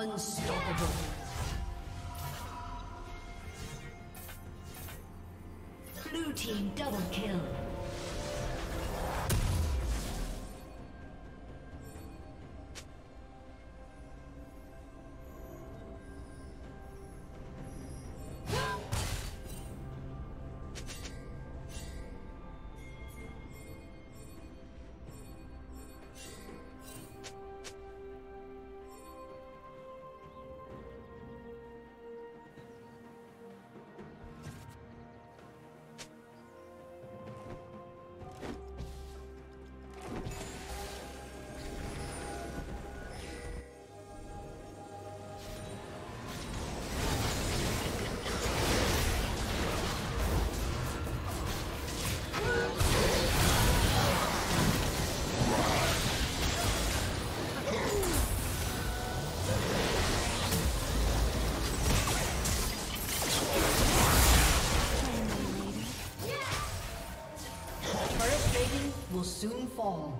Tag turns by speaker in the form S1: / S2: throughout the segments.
S1: Unstoppable. fall.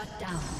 S1: Shut down.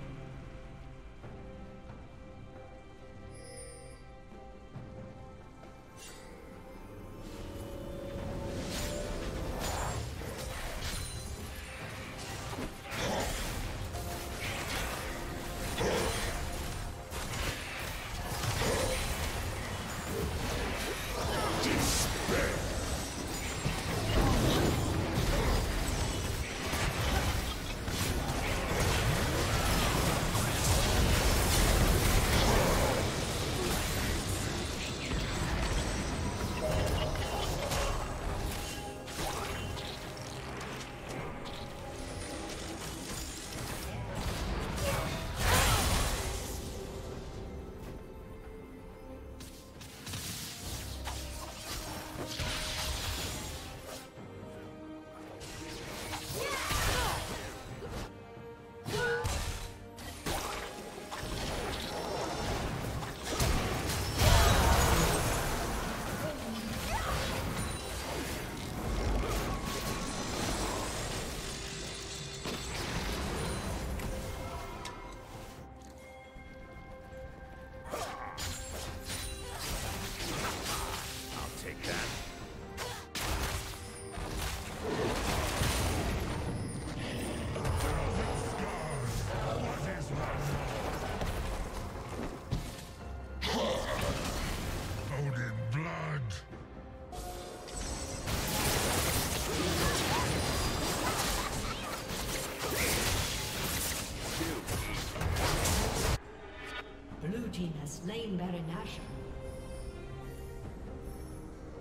S1: Slain Baron.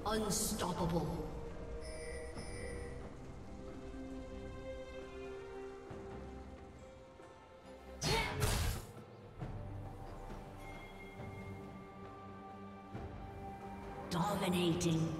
S1: Unstoppable. Dominating.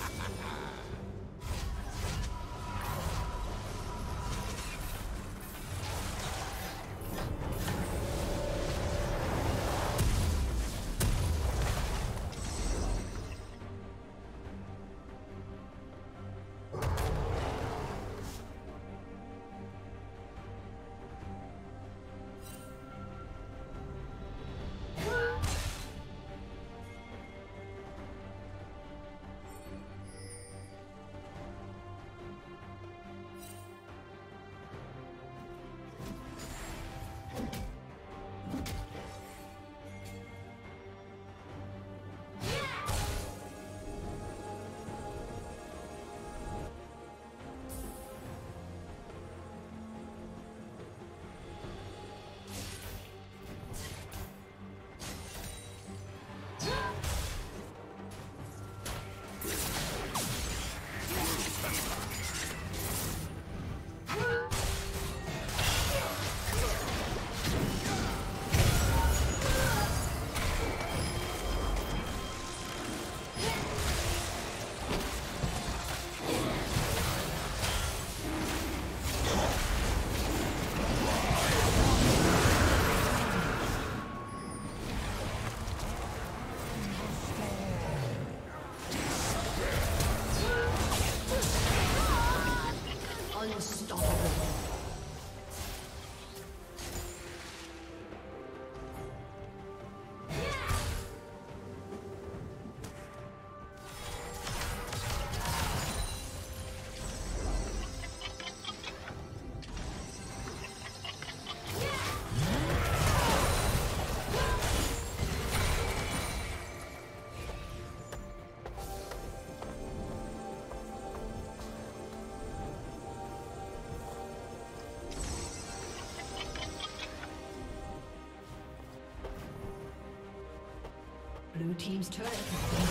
S1: Blue Team's turret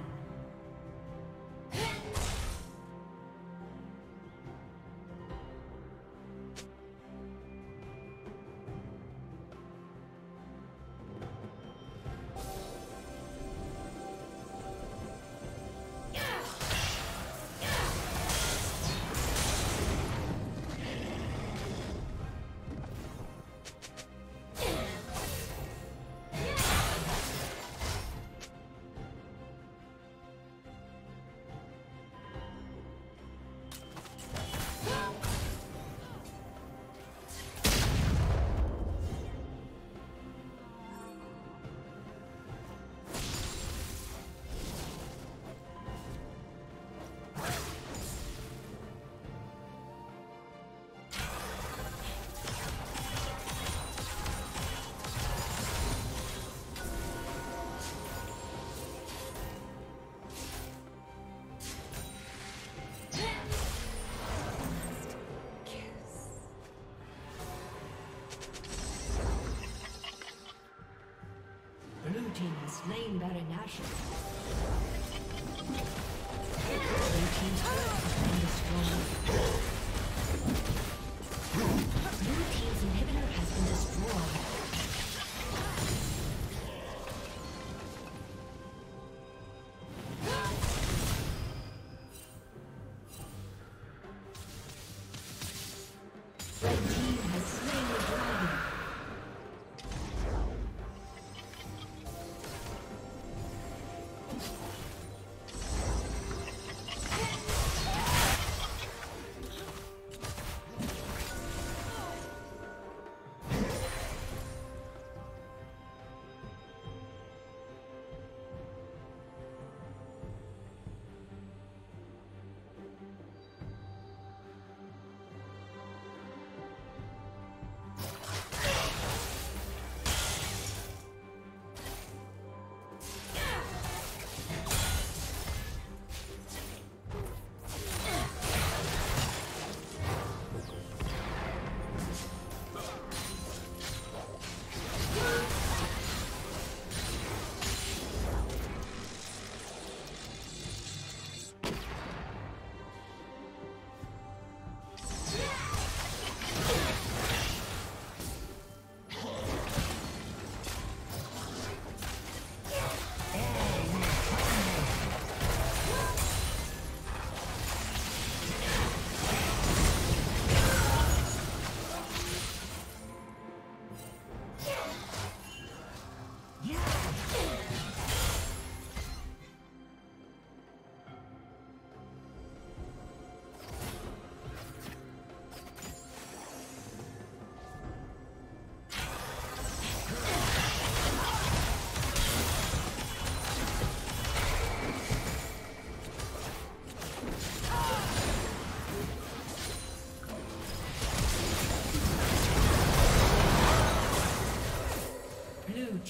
S1: Slain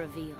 S1: Revealed.